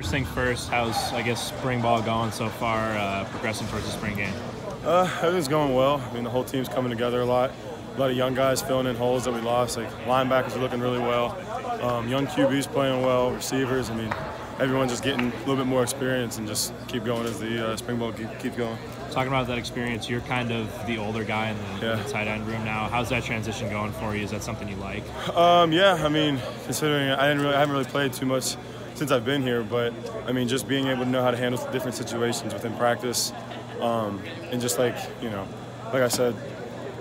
First thing first, how's I guess spring ball going so far, uh, progressing towards the spring game? Uh, everything's going well. I mean, the whole team's coming together a lot. A lot of young guys filling in holes that we lost. Like linebackers are looking really well. Um, young QBs playing well. Receivers. I mean, everyone's just getting a little bit more experience and just keep going as the uh, spring ball keep, keep going. Talking about that experience, you're kind of the older guy in the, Yeah. in the tight end room now. How's that transition going for you? Is that something you like? Um, yeah, I mean, considering I didn't really, I haven't really played too much since I've been here, but I mean, just being able to know how to handle different situations within practice, um, and just like you know, like I said,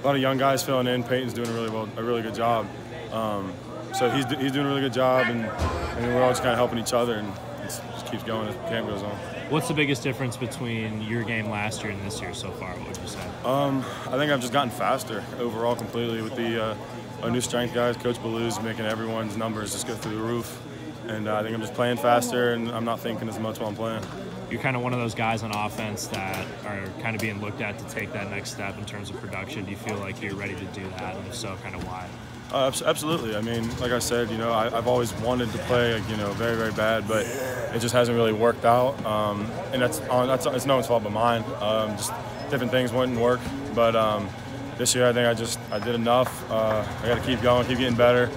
a lot of young guys filling in. Peyton's doing a really well, a really good job. Um, so he's he's doing a really good job, and I mean, we're all just kind of helping each other, and it just keeps going as camp goes on. What's the biggest difference between your game last year and this year so far? What would you say? Um, I think I've just gotten faster overall completely with the uh, our new strength guys. Coach Ballou's making everyone's numbers just go through the roof. And uh, I think I'm just playing faster and I'm not thinking as much while I'm playing. You're kind of one of those guys on offense that are kind of being looked at to take that next step in terms of production. Do you feel like you're ready to do that? And if so, kind of why? Uh, absolutely. I mean, like I said, you know, I, I've always wanted to play, you know, very, very bad, but it just hasn't really worked out. Um, and that's on, that's it's no one's fault but mine. Um, just different things wouldn't work. But um, this year, I think I just I did enough. Uh, I got to keep going, keep getting better,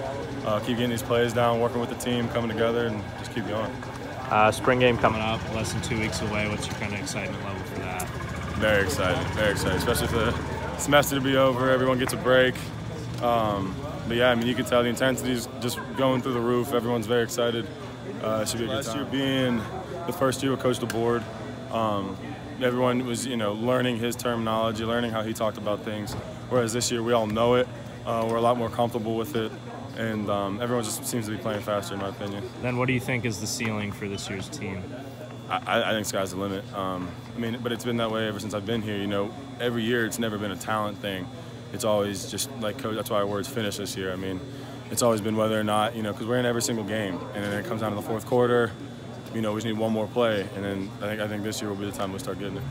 uh, keep getting these plays down, working with the team, coming together, and just keep going. Uh, spring game coming up, less than two weeks away. What's your kind of excitement level for that? Very excited, very excited, especially for the semester to be over. Everyone gets a break. Um, but yeah, I mean, you can tell the intensity is just going through the roof. Everyone's very excited. Uh, it should be a good time. Last year being the first year with Coach DeBord, um, everyone was, you know, learning his terminology, learning how he talked about things. Whereas this year, we all know it. Uh, we're a lot more comfortable with it. And um, everyone just seems to be playing faster, in my opinion. Then what do you think is the ceiling for this year's team? I, I think sky's the limit. Um, I mean, but it's been that way ever since I've been here. You know, every year it's never been a talent thing. It's always just like coach. That's why our words finish this year. I mean, it's always been whether or not you know because we're in every single game, and then it comes down to the fourth quarter. You know, we just need one more play, and then I think I think this year will be the time we start getting it.